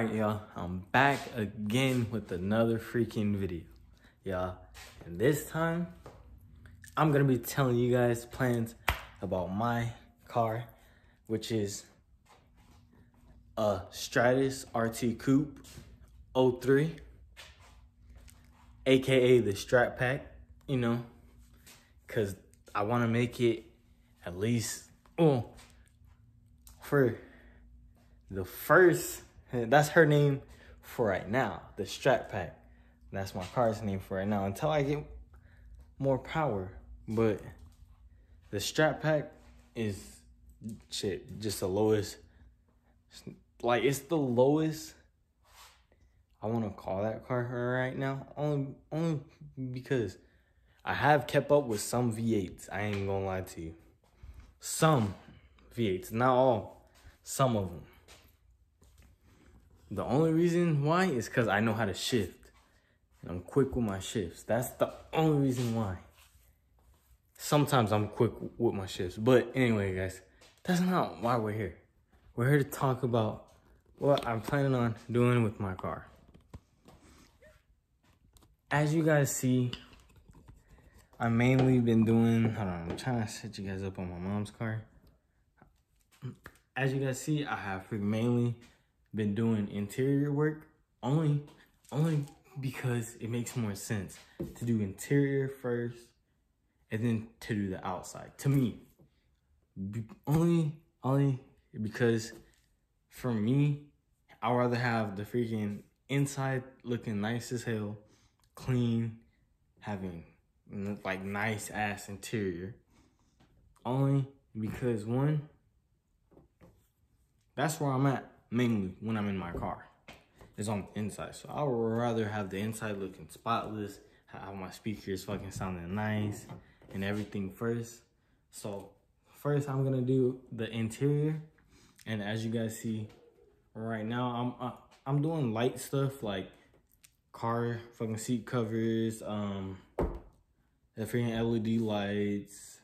Alright, y'all. I'm back again with another freaking video. Y'all. And this time, I'm gonna be telling you guys plans about my car, which is a Stratus RT Coupe 03, aka the Strat Pack, you know, because I want to make it at least, oh, for the first, that's her name for right now, the Strat Pack. That's my car's name for right now until I get more power. But the Strat Pack is shit, just the lowest. Like it's the lowest. I want to call that car her right now only only because I have kept up with some V8s. I ain't gonna lie to you. Some V8s, not all. Some of them. The only reason why is because I know how to shift. And I'm quick with my shifts. That's the only reason why. Sometimes I'm quick with my shifts. But anyway, guys, that's not why we're here. We're here to talk about what I'm planning on doing with my car. As you guys see, I've mainly been doing, hold on, I'm trying to set you guys up on my mom's car. As you guys see, I have mainly been doing interior work only, only because it makes more sense to do interior first and then to do the outside. To me, only, only because for me, I'd rather have the freaking inside looking nice as hell, clean, having like nice ass interior. Only because one, that's where I'm at mainly when I'm in my car. Is on the inside. So I would rather have the inside looking spotless, have my speakers fucking sounding nice and everything first. So first I'm gonna do the interior. And as you guys see right now, I'm uh, I'm doing light stuff like car fucking seat covers, um, the freaking LED lights,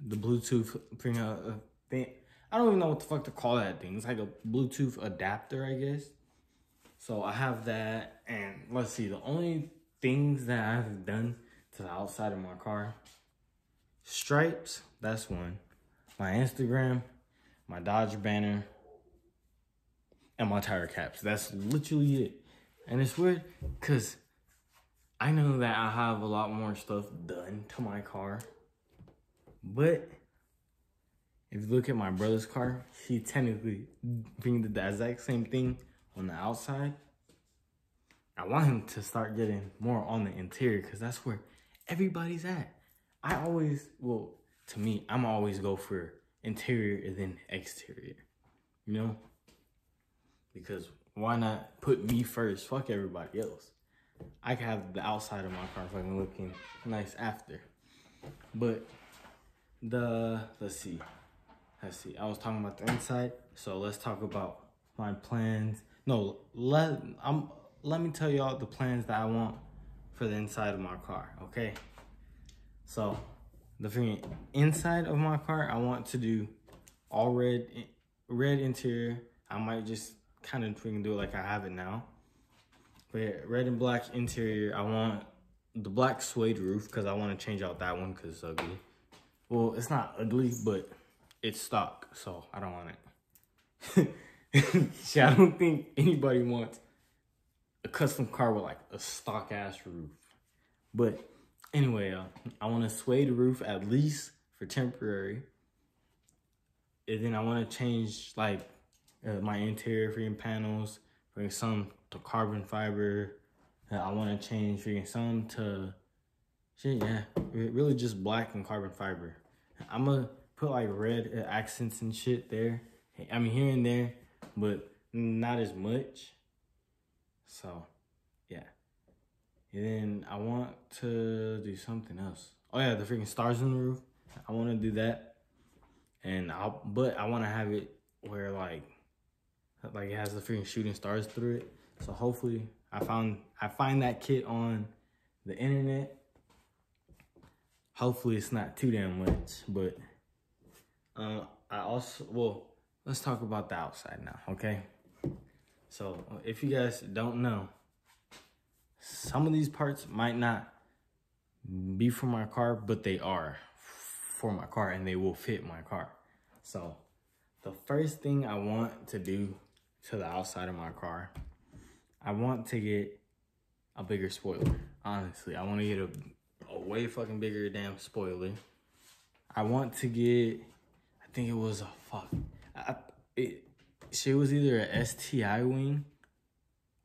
the Bluetooth freaking uh, thing. I don't even know what the fuck to call that thing. It's like a Bluetooth adapter, I guess. So I have that, and let's see, the only things that I've done to the outside of my car, stripes, that's one. My Instagram, my Dodge banner, and my tire caps. That's literally it. And it's weird, because I know that I have a lot more stuff done to my car, but if you look at my brother's car, he technically being the exact same thing on the outside. I want him to start getting more on the interior because that's where everybody's at. I always, well, to me, I'm always go for interior and then exterior, you know? Because why not put me first? Fuck everybody else. I can have the outside of my car fucking looking nice after. But the, let's see. Let's see. I was talking about the inside. So let's talk about my plans no, let I'm let me tell y'all the plans that I want for the inside of my car, okay? So, the thing inside of my car, I want to do all red red interior. I might just kind of freaking do it like I have it now. But red and black interior, I want the black suede roof because I want to change out that one because it's ugly. Well, it's not ugly, but it's stock, so I don't want it. See, I don't think anybody wants a custom car with like a stock ass roof. But anyway, uh, I want to suede roof at least for temporary. And then I want to change like uh, my interior freaking panels, bring some to carbon fiber. Uh, I want to change freaking some to shit, yeah, really just black and carbon fiber. I'm gonna put like red accents and shit there. I mean here and there but not as much. So, yeah. And then I want to do something else. Oh yeah, the freaking stars on the roof. I want to do that. And I'll, but I want to have it where like, like it has the freaking shooting stars through it. So hopefully I found, I find that kit on the internet. Hopefully it's not too damn much, but uh, I also, well, let's talk about the outside now, okay? So if you guys don't know, some of these parts might not be for my car, but they are for my car and they will fit my car. So the first thing I want to do to the outside of my car, I want to get a bigger spoiler. Honestly, I want to get a, a way fucking bigger damn spoiler. I want to get, I think it was a fuck, I, it, she was either a STI wing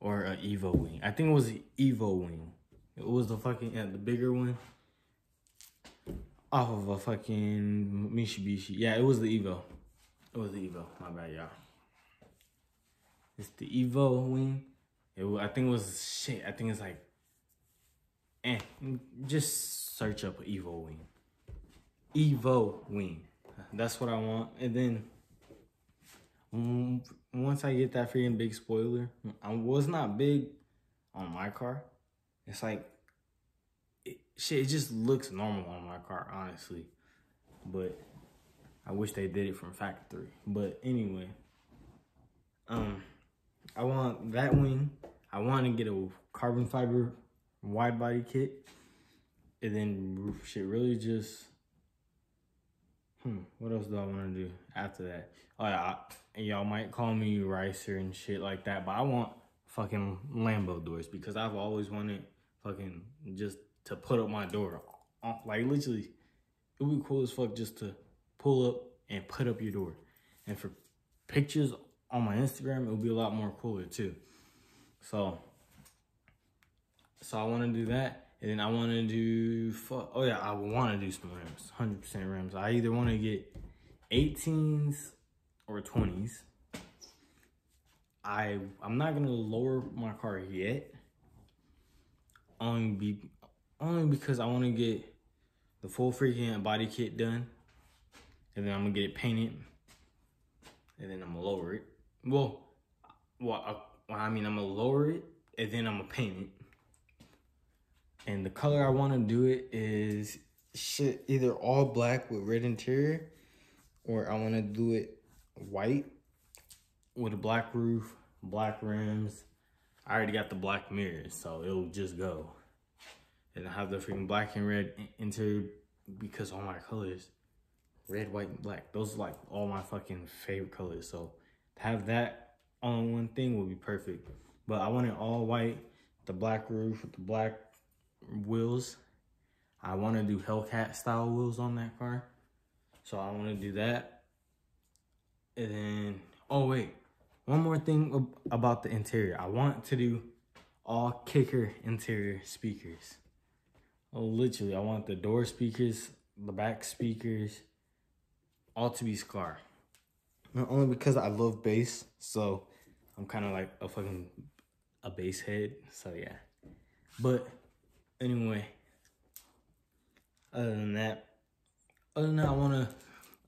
or a Evo wing. I think it was Evo wing. It was the fucking yeah, the bigger one off of a fucking Mitsubishi. Yeah, it was the Evo. It was the Evo. My bad, y'all. It's the Evo wing. It I think it was shit. I think it's like, eh. Just search up Evo wing. Evo wing. That's what I want. And then once I get that freaking big spoiler, I was not big on my car. It's like it, shit. It just looks normal on my car, honestly. But I wish they did it from factory. But anyway, um, I want that wing. I want to get a carbon fiber wide body kit, and then shit really just. Hmm, what else do I want to do after that? Oh yeah, y'all might call me Ricer and shit like that, but I want fucking Lambo doors because I've always wanted fucking just to put up my door. Like literally, it would be cool as fuck just to pull up and put up your door. And for pictures on my Instagram, it would be a lot more cooler too. So, so I want to do that. And then I want to do, fuck, oh yeah, I want to do some rims, 100% rims. I either want to get 18s or 20s. I I'm not gonna lower my car yet. Only be only because I want to get the full freaking body kit done, and then I'm gonna get it painted, and then I'm gonna lower it. Well, well, I, I mean I'm gonna lower it, and then I'm gonna paint it. And the color I want to do it is shit either all black with red interior, or I want to do it white with a black roof, black rims. I already got the black mirrors, so it'll just go. And I have the freaking black and red interior because all my colors, red, white, and black, those are like all my fucking favorite colors. So to have that on one thing would be perfect. But I want it all white, the black roof with the black wheels. I want to do Hellcat style wheels on that car. So I want to do that. And then, oh wait, one more thing about the interior. I want to do all kicker interior speakers. Literally, I want the door speakers, the back speakers, all to be Scar. Not only because I love bass, so I'm kind of like a fucking a bass head. So yeah, but anyway, other than that, other than that, I want to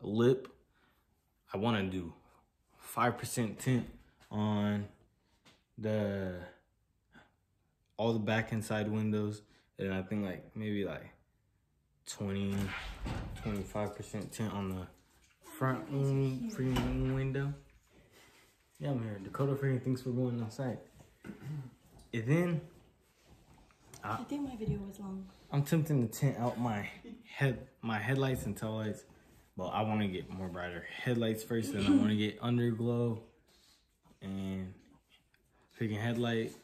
lip I want to do 5% tint on the all the back and side windows and I think like maybe like 20 25% tint on the front window. Yeah, I'm here. Dakota freaking thinks we're going outside. And then I, I think my video was long. I'm tempting to tint out my head my headlights and tail lights but I want to get more brighter headlights first, and I want to get underglow and freaking headlights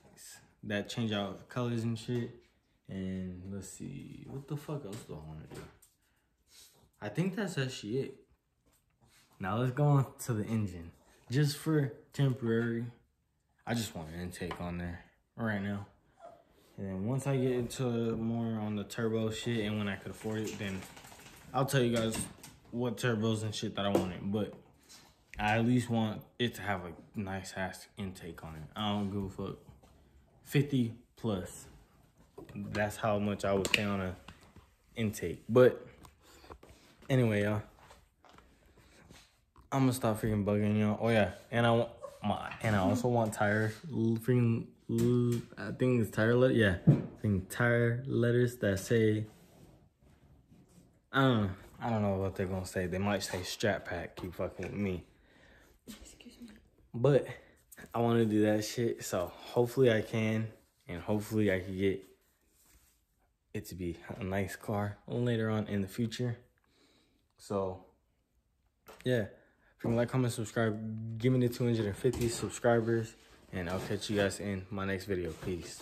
that change out colors and shit. And let's see, what the fuck else do I want to do? I think that's actually it. Now let's go on to the engine. Just for temporary, I just want an intake on there right now. And then once I get into more on the turbo shit and when I could afford it, then I'll tell you guys what turbos and shit that I wanted, but I at least want it to have a nice ass intake on it. I don't give a fuck. 50 plus. That's how much I would pay on a intake. But anyway, y'all. I'm gonna stop freaking bugging y'all. Oh yeah, and I want my and I also want tire freaking I think it's tire letter. Yeah, I think tire letters that say I don't know. I don't know what they're gonna say. They might say Strat Pack. Keep fucking with me. Excuse me. But I want to do that shit. So hopefully I can, and hopefully I can get it to be a nice car later on in the future. So yeah, if you like, comment, subscribe, give me the 250 subscribers, and I'll catch you guys in my next video. Peace.